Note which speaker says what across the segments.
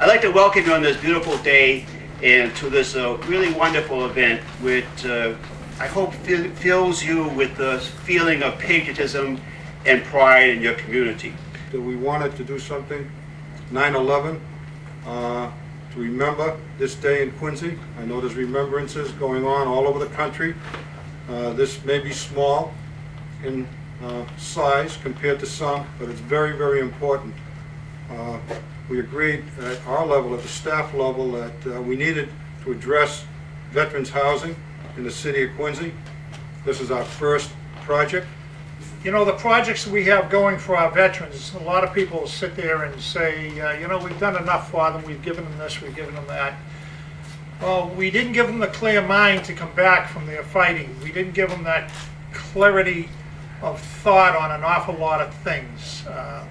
Speaker 1: I'd like to welcome you on this beautiful day and to this uh, really wonderful event, which uh, I hope fill- fills you with the feeling of patriotism and pride in your community.
Speaker 2: we wanted to do something, 9/11, uh, to remember this day in Quincy. I know there's remembrances going on all over the country. Uh, This may be small in uh, size compared to some, but it's very, very important. Uh, We agreed at our level, at the staff level, that uh, we needed to address veterans' housing in the city of Quincy. This is our first project.
Speaker 3: You know, the projects we have going for our veterans, a lot of people sit there and say, uh, you know, we've done enough for them, we've given them this, we've given them that. Well, we didn't give them the clear mind to come back from their fighting. We didn't give them that clarity of thought on an awful lot of things. Uh,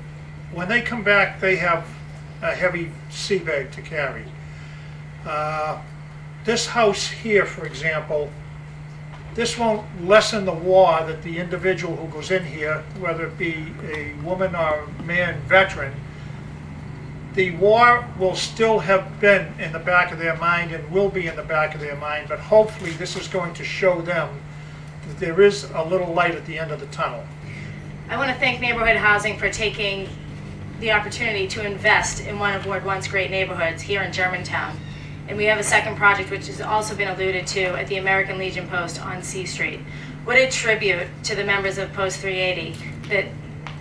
Speaker 3: When they come back, they have a heavy sea bag to carry. Uh, This house here, for example, this won't lessen the war that the individual who goes in here, whether it be a woman or a man veteran, the war will still have been in the back of their mind and will be in the back of their mind, but hopefully this is going to show them that there is a little light at the end of the tunnel.
Speaker 4: I want to thank Neighborhood Housing for taking the opportunity to invest in one of Ward One's great neighborhoods here in Germantown. And we have a second project which has also been alluded to at the American Legion Post on C Street. What a tribute to the members of Post 380 that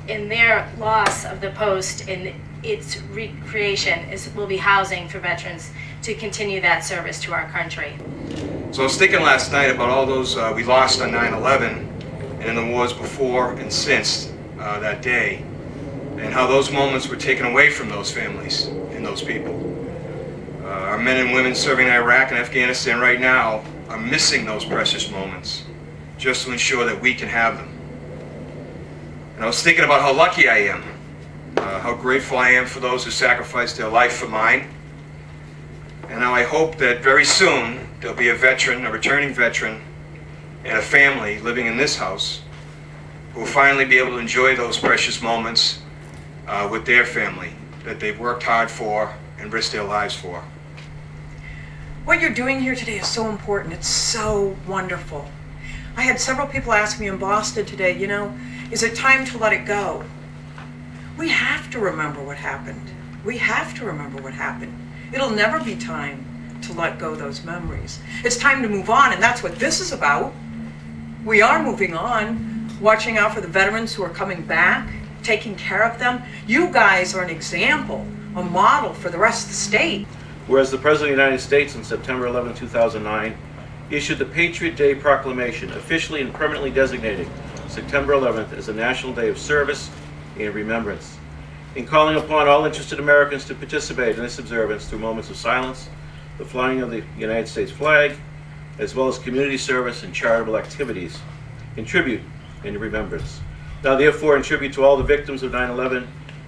Speaker 4: in their loss of the post and its recreation is will be housing for veterans to continue that service to our country.
Speaker 5: So I was thinking last night about all those uh, we lost on 9/11 and in the wars before and since uh, that day, and how those moments were taken away from those families and those people. Uh, our men and women serving in Iraq and Afghanistan right now are missing those precious moments just to ensure that we can have them. And I was thinking about how lucky I am, uh, how grateful I am for those who sacrificed their life for mine. And now I hope that very soon there'll be a veteran, a returning veteran, and a family living in this house who will finally be able to enjoy those precious moments uh, with their family that they've worked hard for and risked their lives for.
Speaker 6: What you're doing here today is so important. It's so wonderful. I had several people ask me in Boston today, you know, is it time to let it go? We have to remember what happened. We have to remember what happened. It'll never be time to let go those memories. It's time to move on, and that's what this is about. We are moving on, watching out for the veterans who are coming back, taking care of them. You guys are an example, a model for the rest of the state.
Speaker 7: Whereas the President of the United States on September 11, 2009, issued the Patriot Day Proclamation, officially and permanently designating September 11th as a National Day of Service and Remembrance, in calling upon all interested Americans to participate in this observance through moments of silence, the flying of the United States flag, as well as community service and charitable activities in tribute and in remembrance. Now therefore, in tribute to all the victims of 9-11,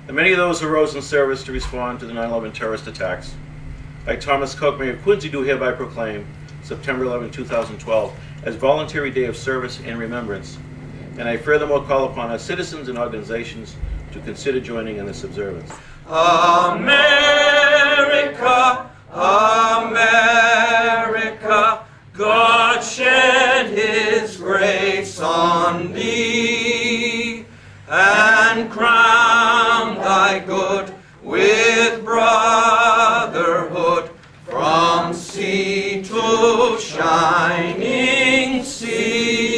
Speaker 7: and many of those who rose in service to respond to the 9-11 terrorist attacks, I, Thomas Koch, Mayor Quincy, do hereby proclaim September 11, 2012 as Voluntary Day of Service and Remembrance. And I furthermore call upon our citizens and organizations to consider joining in this observance.
Speaker 8: America, America, God shed his grace on thee and crown thy good with brotherhood from sea to shining sea.